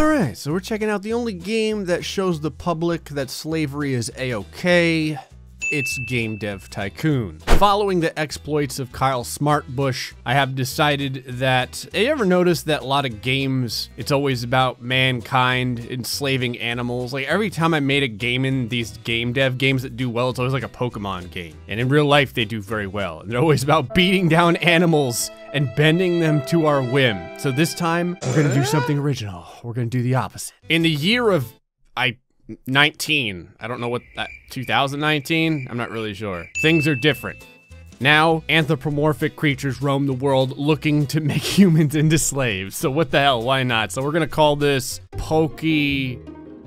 Alright, so we're checking out the only game that shows the public that slavery is a-okay. It's Game Dev Tycoon. Following the exploits of Kyle Smartbush, I have decided that, have you ever noticed that a lot of games, it's always about mankind enslaving animals? Like every time I made a game in these game dev games that do well, it's always like a Pokemon game. And in real life, they do very well. And they're always about beating down animals and bending them to our whim. So this time, we're gonna do something original. We're gonna do the opposite. In the year of, I 19. I don't know what that 2019. I'm not really sure. Things are different. Now, anthropomorphic creatures roam the world looking to make humans into slaves. So what the hell, why not? So we're gonna call this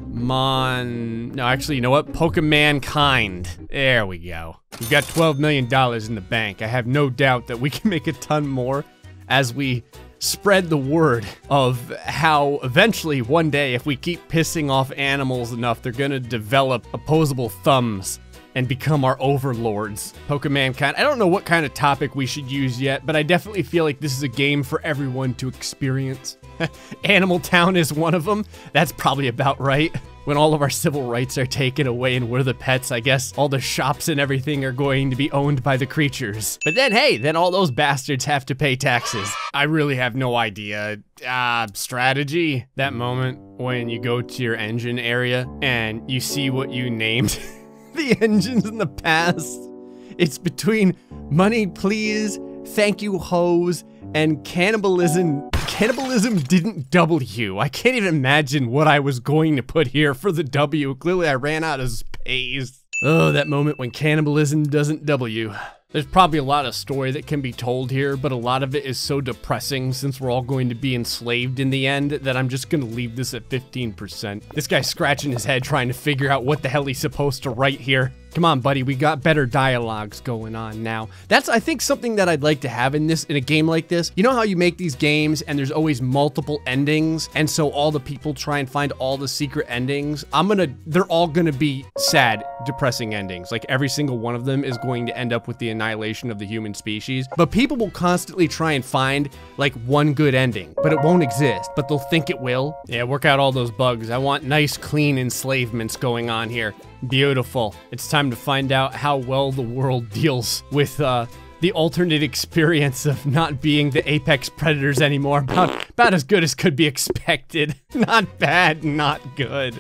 Pokemon... No, actually, you know what? Pokemon kind. There we go. We've got $12 million in the bank. I have no doubt that we can make a ton more as we spread the word of how eventually one day if we keep pissing off animals enough they're gonna develop opposable thumbs and become our overlords. Pokemon kind. I don't know what kind of topic we should use yet, but I definitely feel like this is a game for everyone to experience. Animal Town is one of them. That's probably about right when all of our civil rights are taken away and we're the pets, I guess all the shops and everything are going to be owned by the creatures. But then, hey, then all those bastards have to pay taxes. I really have no idea. Uh, strategy? That moment when you go to your engine area and you see what you named the engines in the past. It's between money please, thank you hoes, and cannibalism cannibalism didn't W. I can't even imagine what I was going to put here for the W. Clearly I ran out of space. Oh, that moment when cannibalism doesn't W. There's probably a lot of story that can be told here, but a lot of it is so depressing since we're all going to be enslaved in the end that I'm just gonna leave this at 15%. This guy's scratching his head trying to figure out what the hell he's supposed to write here. Come on, buddy, we got better dialogues going on now. That's, I think, something that I'd like to have in this, in a game like this. You know how you make these games and there's always multiple endings, and so all the people try and find all the secret endings? I'm gonna, they're all gonna be sad, depressing endings. Like every single one of them is going to end up with the annihilation of the human species. But people will constantly try and find like one good ending, but it won't exist, but they'll think it will. Yeah, work out all those bugs. I want nice, clean enslavements going on here. Beautiful. It's time to find out how well the world deals with uh, the alternate experience of not being the apex predators anymore. About, about as good as could be expected. Not bad, not good.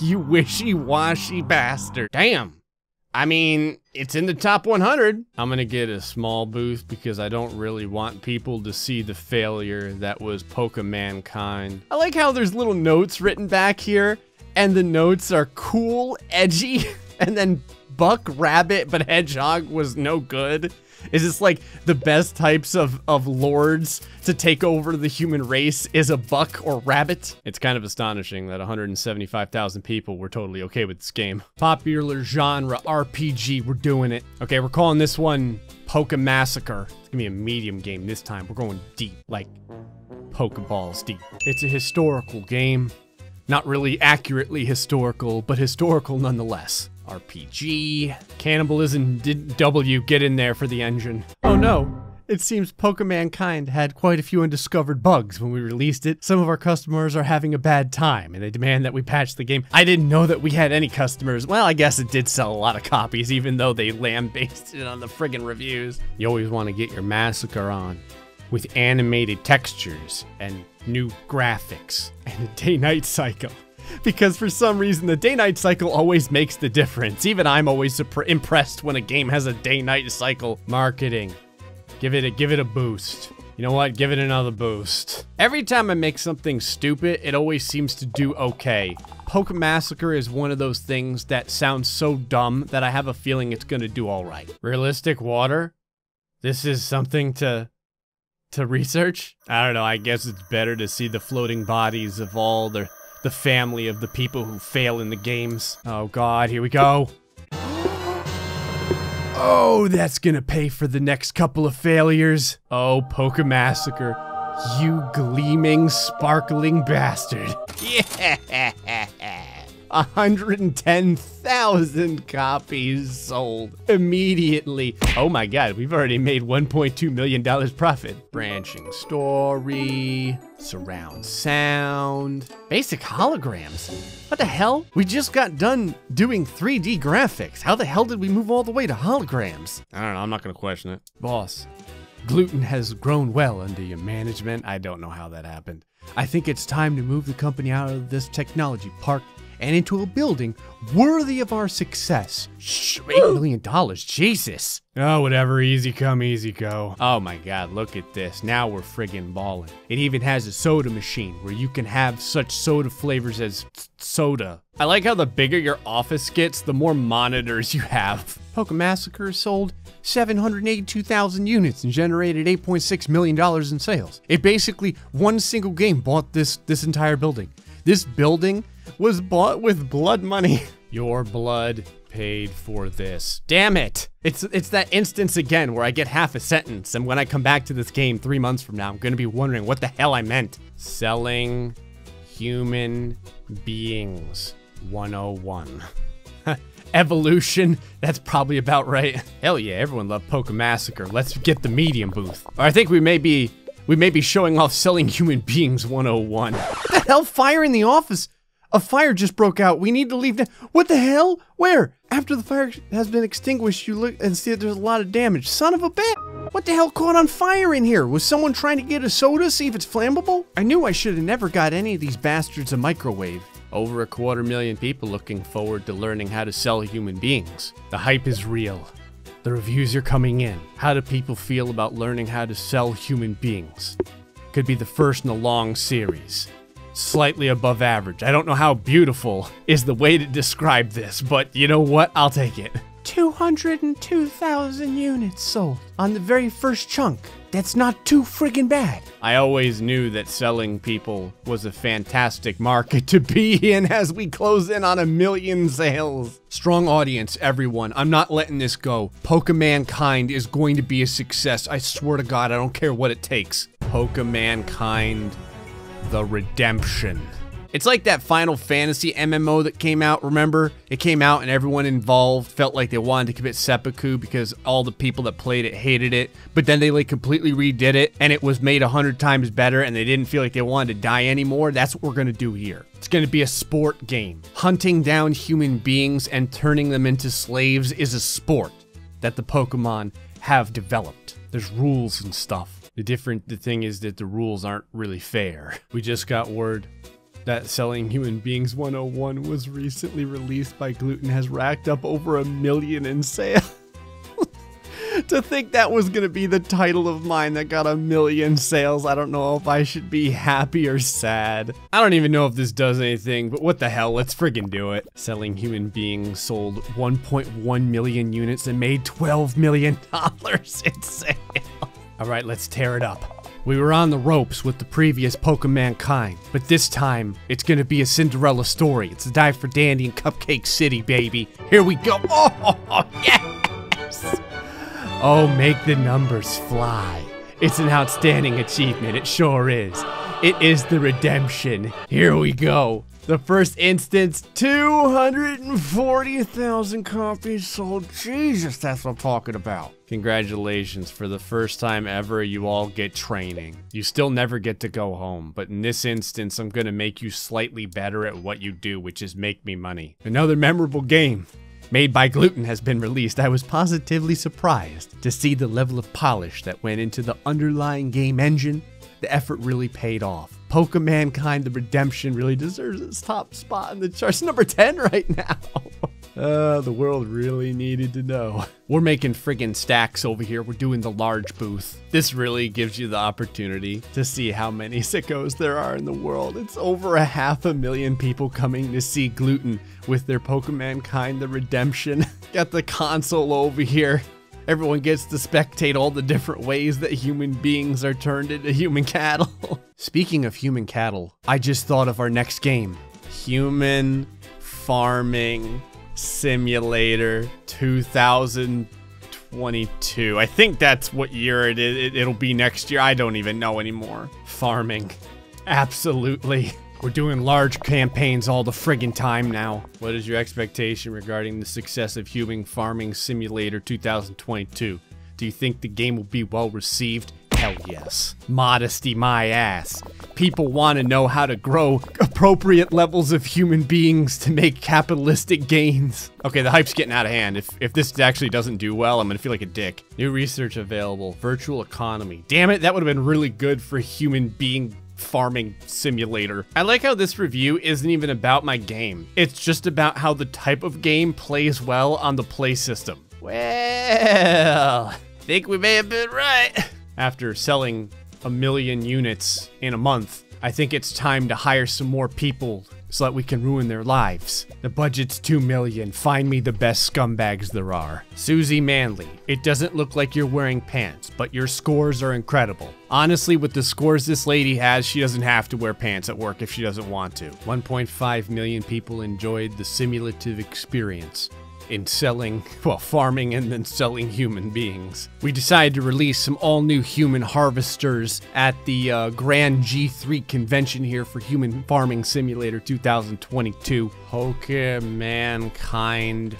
You wishy-washy bastard. Damn. I mean, it's in the top 100. I'm gonna get a small booth because I don't really want people to see the failure that was Pokemon kind. I like how there's little notes written back here and the notes are cool, edgy, and then Buck Rabbit but Hedgehog was no good. Is this like the best types of, of lords to take over the human race is a buck or rabbit? It's kind of astonishing that 175,000 people were totally okay with this game. Popular genre RPG, we're doing it. Okay, we're calling this one Pokemassacre. It's gonna be a medium game this time. We're going deep, like Pokeballs deep. It's a historical game. Not really accurately historical, but historical nonetheless. RPG. Cannibalism did W get in there for the engine. Oh no. It seems Pokemon Kind had quite a few undiscovered bugs when we released it. Some of our customers are having a bad time and they demand that we patch the game. I didn't know that we had any customers. Well, I guess it did sell a lot of copies even though they lambasted it on the friggin' reviews. You always want to get your massacre on with animated textures and new graphics and a day-night cycle. Because for some reason, the day-night cycle always makes the difference. Even I'm always impressed when a game has a day-night cycle. Marketing. Give it a give it a boost. You know what? Give it another boost. Every time I make something stupid, it always seems to do okay. Poke Massacre is one of those things that sounds so dumb that I have a feeling it's gonna do alright. Realistic water? This is something to to research? I don't know, I guess it's better to see the floating bodies of all the the family of the people who fail in the games. Oh god, here we go. Oh, that's gonna pay for the next couple of failures. Oh, Poker Massacre, You gleaming, sparkling bastard. Yeah. 110,000 copies sold immediately. Oh my god, we've already made $1.2 million profit. Branching story, surround sound, basic holograms. What the hell? We just got done doing 3D graphics. How the hell did we move all the way to holograms? I don't know, I'm not gonna question it. Boss, gluten has grown well under your management. I don't know how that happened. I think it's time to move the company out of this technology park and into a building worthy of our success. Shh, $8 million, Jesus. Oh, whatever, easy come, easy go. Oh my god, look at this. Now we're friggin' balling. It even has a soda machine where you can have such soda flavors as soda. I like how the bigger your office gets, the more monitors you have. Pokemassacre sold 782,000 units and generated $8.6 million in sales. It basically, one single game bought this, this entire building. This building was bought with blood money. Your blood paid for this. Damn it! It's it's that instance again where I get half a sentence, and when I come back to this game three months from now, I'm gonna be wondering what the hell I meant. Selling human beings 101. Evolution, that's probably about right. Hell yeah, everyone loved Pokemassacre. Let's get the medium booth. Or I think we may be we may be showing off selling human beings 101. What the hell? Fire in the office? A fire just broke out. We need to leave now. What the hell? Where? After the fire has been extinguished, you look and see that there's a lot of damage. Son of a bitch! What the hell caught on fire in here? Was someone trying to get a soda, see if it's flammable? I knew I should have never got any of these bastards a microwave. Over a quarter million people looking forward to learning how to sell human beings. The hype is real. The reviews are coming in. How do people feel about learning how to sell human beings? Could be the first in a long series. Slightly above average. I don't know how beautiful is the way to describe this, but you know what? I'll take it. 202,000 units sold on the very first chunk. That's not too friggin' bad. I always knew that selling people was a fantastic market to be in as we close in on a million sales. Strong audience, everyone. I'm not letting this go. Pokemankind is going to be a success. I swear to God, I don't care what it takes. Pokemankind, the redemption. It's like that Final Fantasy MMO that came out, remember? It came out and everyone involved felt like they wanted to commit seppuku because all the people that played it hated it, but then they like completely redid it and it was made a hundred times better and they didn't feel like they wanted to die anymore. That's what we're gonna do here. It's gonna be a sport game. Hunting down human beings and turning them into slaves is a sport that the Pokemon have developed. There's rules and stuff. The different the thing is that the rules aren't really fair. We just got word that Selling Human Beings 101 was recently released by Gluten has racked up over a million in sales. to think that was going to be the title of mine that got a million sales, I don't know if I should be happy or sad. I don't even know if this does anything, but what the hell, let's friggin' do it. Selling Human Beings sold 1.1 million units and made $12 million in sales. All right, let's tear it up. We were on the ropes with the previous Pokemon kind, but this time it's gonna be a Cinderella story. It's a dive for Dandy in Cupcake City, baby. Here we go. Oh, yes! Oh, make the numbers fly. It's an outstanding achievement, it sure is. It is the redemption. Here we go. The first instance, 240,000 copies sold. Jesus, that's what I'm talking about. Congratulations, for the first time ever, you all get training. You still never get to go home, but in this instance, I'm gonna make you slightly better at what you do, which is make me money. Another memorable game made by Gluten has been released, I was positively surprised to see the level of polish that went into the underlying game engine. The effort really paid off. Pokemankind the Redemption really deserves its top spot in the charts. Number 10 right now. Uh, the world really needed to know. We're making friggin' stacks over here. We're doing the large booth. This really gives you the opportunity to see how many sickos there are in the world. It's over a half a million people coming to see Gluten with their Pokemon Kind the Redemption. Got the console over here. Everyone gets to spectate all the different ways that human beings are turned into human cattle. Speaking of human cattle, I just thought of our next game. Human Farming Simulator 2022. I think that's what year it is. It, will be next year. I don't even know anymore. Farming. Absolutely We're doing large campaigns all the friggin' time now. What is your expectation regarding the success of Human Farming Simulator 2022? Do you think the game will be well received? Hell yes. Modesty my ass. People want to know how to grow appropriate levels of human beings to make capitalistic gains. Okay, the hype's getting out of hand. If, if this actually doesn't do well, I'm gonna feel like a dick. New research available. Virtual economy. Damn it, that would have been really good for human being farming simulator. I like how this review isn't even about my game. It's just about how the type of game plays well on the play system. Well, think we may have been right. After selling a million units in a month, I think it's time to hire some more people so that we can ruin their lives. The budget's 2 million. Find me the best scumbags there are. Susie Manley. It doesn't look like you're wearing pants, but your scores are incredible. Honestly, with the scores this lady has, she doesn't have to wear pants at work if she doesn't want to. 1.5 million people enjoyed the simulative experience in selling, well, farming and then selling human beings. We decided to release some all new human harvesters at the uh, Grand G3 convention here for Human Farming Simulator 2022. Pokemankind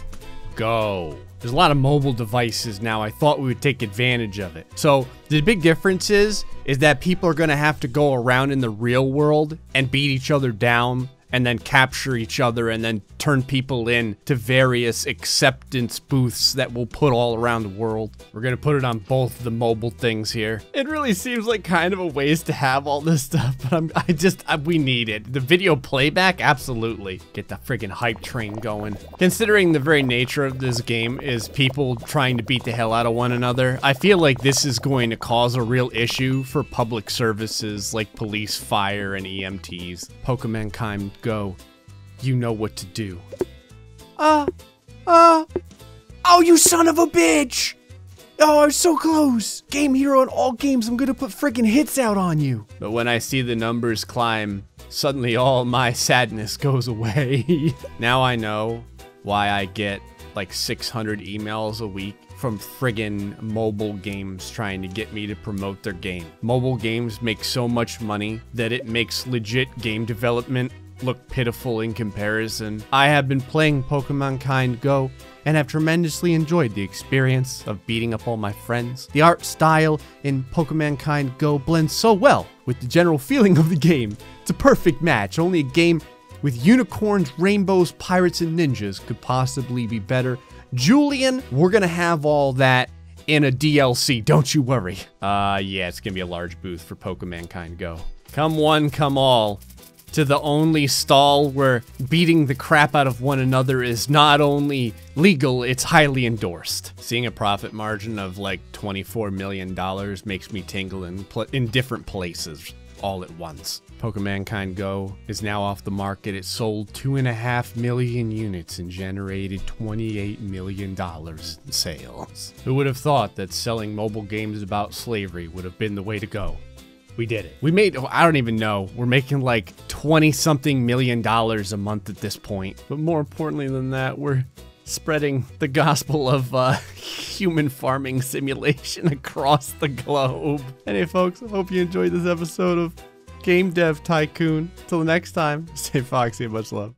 Go. There's a lot of mobile devices now. I thought we would take advantage of it. So the big difference is, is that people are going to have to go around in the real world and beat each other down and then capture each other and then turn people in to various acceptance booths that we'll put all around the world. We're gonna put it on both the mobile things here. It really seems like kind of a waste to have all this stuff, but I'm, I just, I, we need it. The video playback, absolutely. Get the friggin' hype train going. Considering the very nature of this game is people trying to beat the hell out of one another, I feel like this is going to cause a real issue for public services like police, fire, and EMTs. Pokemankind go. You know what to do. Uh, uh, oh, you son of a bitch! Oh, I'm so close! Game Hero in all games, I'm gonna put freaking hits out on you! But when I see the numbers climb, suddenly all my sadness goes away. now I know why I get like 600 emails a week from friggin' mobile games trying to get me to promote their game. Mobile games make so much money that it makes legit game development look pitiful in comparison. I have been playing Pokemon Kind Go and have tremendously enjoyed the experience of beating up all my friends. The art style in Pokemon Kind Go blends so well with the general feeling of the game. It's a perfect match. Only a game with unicorns, rainbows, pirates, and ninjas could possibly be better. Julian, we're gonna have all that in a DLC, don't you worry. Uh, yeah, it's gonna be a large booth for Pokemon Kind Go. Come one, come all to the only stall where beating the crap out of one another is not only legal, it's highly endorsed. Seeing a profit margin of like $24 million makes me tingle in, in different places all at once. Pokemankind Go is now off the market. It sold 2.5 million units and generated $28 million in sales. Who would have thought that selling mobile games about slavery would have been the way to go? We did it. We made, I don't even know, we're making like 20 something million dollars a month at this point. But more importantly than that, we're spreading the gospel of uh, human farming simulation across the globe. Anyway, folks, I hope you enjoyed this episode of Game Dev Tycoon. Till next time, stay foxy and much love.